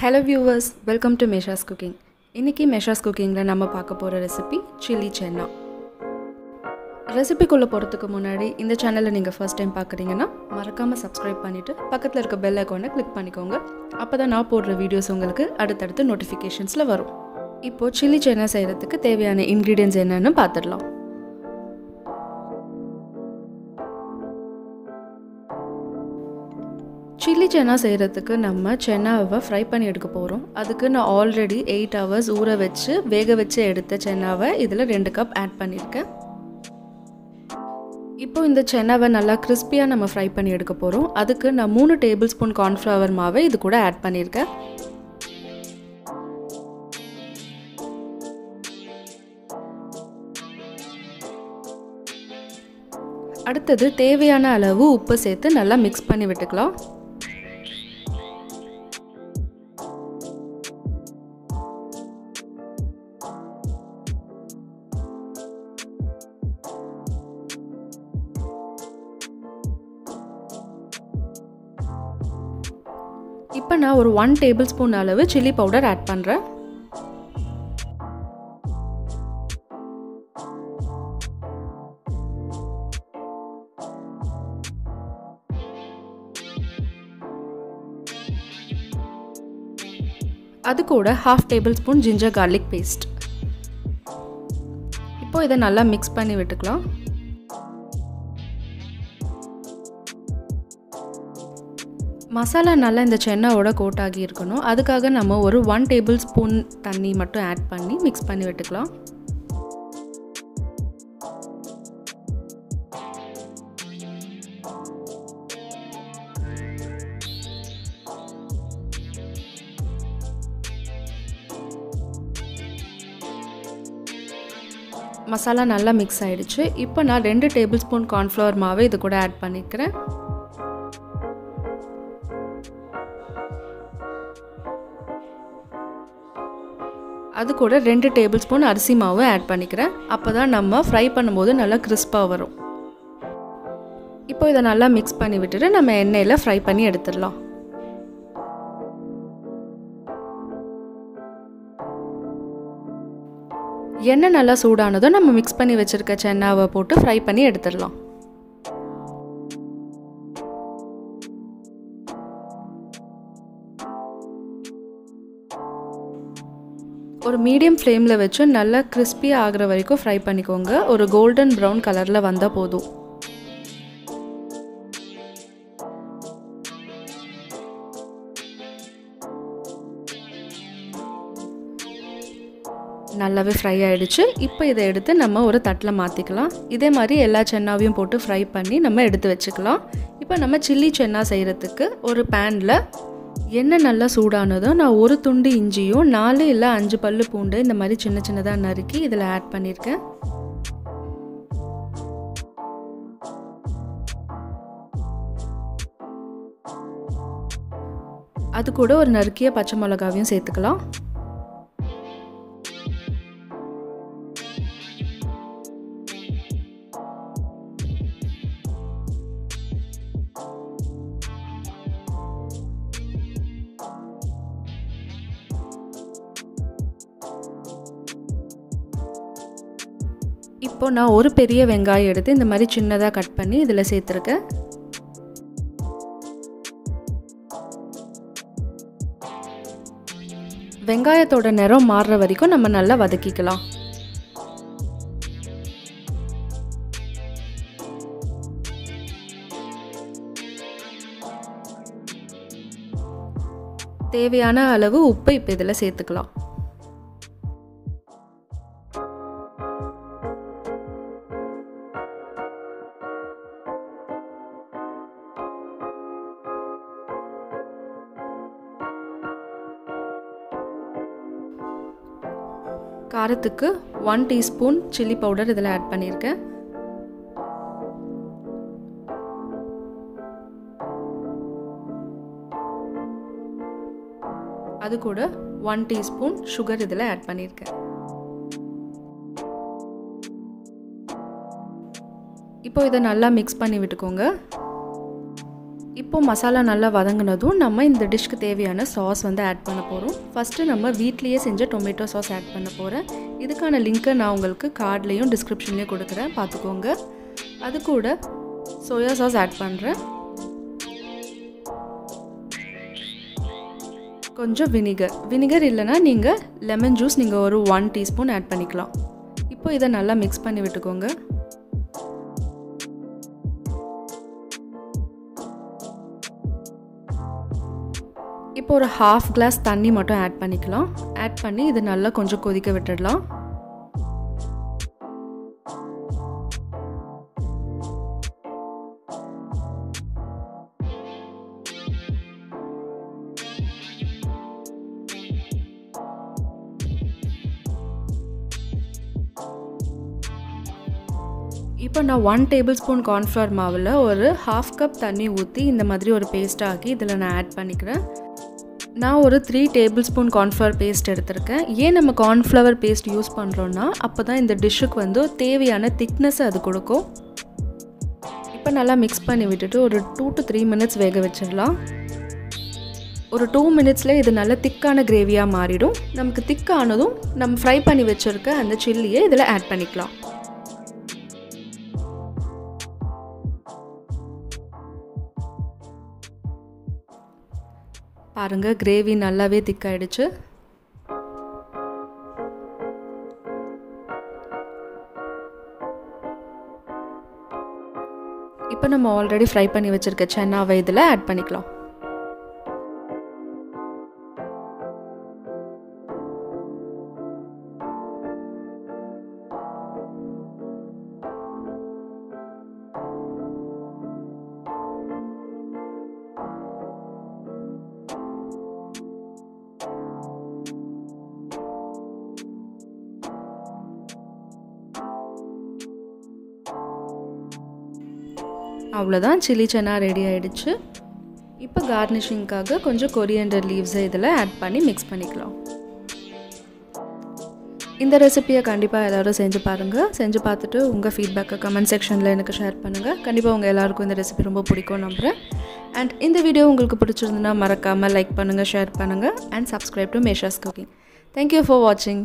Hello viewers welcome to Mesha's cooking இன்றைக்கி மேஷாஸ் குக்கிங்கில் நம்ம பார்க்க போகிற ரெசிபி சில்லி சென்னா ரெசிபிக்குள்ளே போகிறதுக்கு முன்னாடி இந்த சேனலை நீங்கள் ஃபர்ஸ்ட் டைம் பார்க்குறீங்கன்னா மறக்காமல் சப்ஸ்கிரைப் பண்ணிவிட்டு பக்கத்தில் இருக்க பெல் ஐக்கானை கிளிக் பண்ணிக்கோங்க. அப்போ தான் நான் போடுற வீடியோஸ் உங்களுக்கு அடுத்தடுத்து நோட்டிஃபிகேஷன்ஸில் வரும். இப்போது சில்லி சென்னா செய்கிறதுக்கு தேவையான இன்க்ரீடியன்ஸ் என்னென்னு பார்த்துடலாம். இட்லி சென்னா செய்கிறதுக்கு நம்ம சென்னாவை ஃப்ரை பண்ணி எடுக்க போகிறோம் அதுக்கு நான் ஆல்ரெடி எயிட் ஹவர்ஸ் ஊற வச்சு வேக வச்சு எடுத்த சென்னாவை இதில் ரெண்டு கப் ஆட் பண்ணியிருக்கேன். இப்போ இந்த சென்னாவை நல்லா கிறிஸ்பியாக நம்ம ஃப்ரை பண்ணி எடுக்க போகிறோம் அதுக்கு நான் மூணு டேபிள் ஸ்பூன் கார்ன்ஃப்ளவர் மாவை இது கூட ஆட் பண்ணியிருக்கேன். அடுத்தது தேவையான அளவு உப்பு சேர்த்து நல்லா மிக்ஸ் பண்ணி விட்டுக்கலாம். இப்போ நான் ஒரு ஒன் டேபிள் ஸ்பூன் அளவு சில்லி பவுடர் ஆட் பண்ணுறேன் அது கூட half tablespoon ginger garlic paste இப்போ இதை நல்லா மிக்ஸ் பண்ணி விட்டுக்கலாம். மசாலா நல்லா இந்த சென்னாவோட கோட் ஆகி இருக்கணும். அதுக்காக நம்ம ஒரு ஒன் டேபிள் ஸ்பூன் தண்ணி மட்டும் ஆட் பண்ணி மிக்ஸ் பண்ணி விட்டுக்கலாம். மசாலா நல்லா மிக்ஸ் ஆகிடுச்சு இப்போ நான் ரெண்டு டேபிள் ஸ்பூன் கார்ன்ஃப்ளவர் மாவை இது கூட ஆட் பண்ணிக்கிறேன். அது கூட ரெண்டு டேபிள் ஸ்பூன் அரிசி மாவு ஆட் பண்ணிக்கிறேன். அப்போ தான் நம்ம ஃப்ரை பண்ணும்போது நல்லா கிறிஸ்பாக வரும். இப்போ இதை நல்லா மிக்ஸ் பண்ணி விட்டுட்டு நம்ம எண்ணெயில் ஃப்ரை பண்ணி எடுத்துடலாம். எண்ணெய் நல்லா சூடானதும் நம்ம மிக்ஸ் பண்ணி வச்சுருக்க சென்னாவை போட்டு ஃப்ரை பண்ணி எடுத்துடலாம். ஒரு மீடியம் ஃப்ளேமில் வச்சு நல்லா கிறிஸ்பியாக ஆகிற வரைக்கும் ஃப்ரை பண்ணிக்கோங்க. ஒரு கோல்டன் ப்ரௌன் கலரில் வந்தால் போதும். நல்லாவே ஃப்ரை ஆகிடுச்சு இப்போ இதை எடுத்து நம்ம ஒரு தட்டில் மாற்றிக்கலாம் இதே மாதிரி எல்லா சென்னாவையும் போட்டு ஃப்ரை பண்ணி நம்ம எடுத்து வச்சுக்கலாம். இப்போ நம்ம சில்லி சென்னா செய்கிறதுக்கு ஒரு பேனில் எண்ணெய் நல்லா சூடானதும் நான் ஒரு துண்டு இஞ்சியும் நாலு இல்லை அஞ்சு பல்லு பூண்டு இந்த மாதிரி சின்ன சின்னதாக நறுக்கி இதில் ஆட் பண்ணியிருக்கேன் அது கூட ஒரு நறுக்கிய பச்சை மிளகாவையும் சேர்த்துக்கலாம். இப்போ நான் ஒரு பெரிய வெங்காயம் எடுத்து இந்த மாதிரி சின்னதாக கட் பண்ணி இதில் சேர்த்துருக்கேன். வெங்காயத்தோட நிறம் மாறுற வரைக்கும் நம்ம நல்லா வதக்கிக்கலாம். தேவையான அளவு உப்பு இப்போ இதில் சேர்த்துக்கலாம். காரத்துக்கு ஒன் டீஸ்பூன் சில்லி பவுடர் இதில் ஆட் பண்ணியிருக்கேன். அது கூட ஒன் டீஸ்பூன் சுகர் இதில் ஆட் பண்ணியிருக்கேன். இப்போ இதை நல்லா மிக்ஸ் பண்ணி விட்டுக்கோங்க. இப்போ மசாலா நல்லா வதங்கினதும் நம்ம இந்த டிஷ்க்கு தேவையான சாஸ் வந்து ஆட் பண்ண போகிறோம் ஃபஸ்ட்டு நம்ம வீட்லேயே செஞ்ச டொமேட்டோ சாஸ் ஆட் பண்ண போகிறேன் இதுக்கான லிங்க்கை நான் உங்களுக்கு கார்ட்லேயும் டிஸ்கிரிப்ஷன்லேயும் கொடுக்குறேன். பார்த்துக்கோங்க. அது கூட சோயா சாஸ் ஆட் பண்ணுறேன் கொஞ்சம் வினிகர் வினிகர் இல்லைனா நீங்கள் லெமன் ஜூஸ் நீங்கள் ஒரு ஒன் டீஸ்பூன் ஆட் பண்ணிக்கலாம். இப்போ இதை நல்லா மிக்ஸ் பண்ணி விட்டுக்கோங்க. இப்போ ஒரு ஹாஃப் கிளாஸ் தண்ணி மட்டும் ஆட் பண்ணிக்கலாம். ஆட் பண்ணி இது நல்லா கொஞ்சம் கொதிக்க விட்டுடலாம். இப்போ நான் ஒன் டேபிள் ஸ்பூன் கார்ன்ஃப்ளவர் மாவில் ஒரு ஹாஃப் கப் தண்ணி ஊற்றி இந்த மாதிரி ஒரு பேஸ்ட் ஆக்கி இதில் நான் ஆட் பண்ணிக்கிறேன். நான் ஒரு three tablespoon cornflour paste எடுத்திருக்கேன். ஏன் நம்ம கார்ன்ஃப்ளவர் பேஸ்ட் யூஸ் பண்ணுறோன்னா அப்போ தான் இந்த டிஷ்ஷுக்கு வந்து தேவையான திக்னஸ் அது கொடுக்கும். இப்போ நல்லா மிக்ஸ் பண்ணி விட்டுட்டு ஒரு டூ டு த்ரீ மினிட்ஸ் வேக வச்சிடலாம். ஒரு டூ மினிட்ஸில் இது நல்ல திக்கான கிரேவியாக மாறிடும். நமக்கு திக்கானதும் நம்ம ஃப்ரை பண்ணி வச்சுருக்க அந்த சில்லியை இதில் ஆட் பண்ணிக்கலாம். பாருங்கள் கிரேவி நல்லாவே திக்காயிடுச்சு இப்போ நம்ம ஆல்ரெடி ஃப்ரை பண்ணி வச்சுருக்க சென்னாவை இதில் ஆட் பண்ணிக்கலாம். அவ்வளோதான் சில்லி சன்னா ரெடி ஆகிடுச்சு இப்போ கார்னிஷிங்க்காக கொஞ்சம் கொரியண்டர் லீவ்ஸை இதில் ஆட் பண்ணி மிக்ஸ் பண்ணிக்கலாம். இந்த ரெசிப்பியை கண்டிப்பாக எல்லோரும் செஞ்சு பாருங்கள் செஞ்சு பார்த்துட்டு உங்கள் ஃபீட்பேக்கை கமெண்ட் செக்ஷனில் எனக்கு ஷேர் பண்ணுங்கள் கண்டிப்பாக உங்கள் எல்லாருக்கும் இந்த ரெசிபி ரொம்ப பிடிக்கும் நம்புகிறேன் அண்ட் இந்த வீடியோ உங்களுக்கு பிடிச்சிருந்துன்னா மறக்காமல் லைக் பண்ணுங்கள் ஷேர் பண்ணுங்கள் and subscribe to Mesha's cooking thank you for வாட்சிங்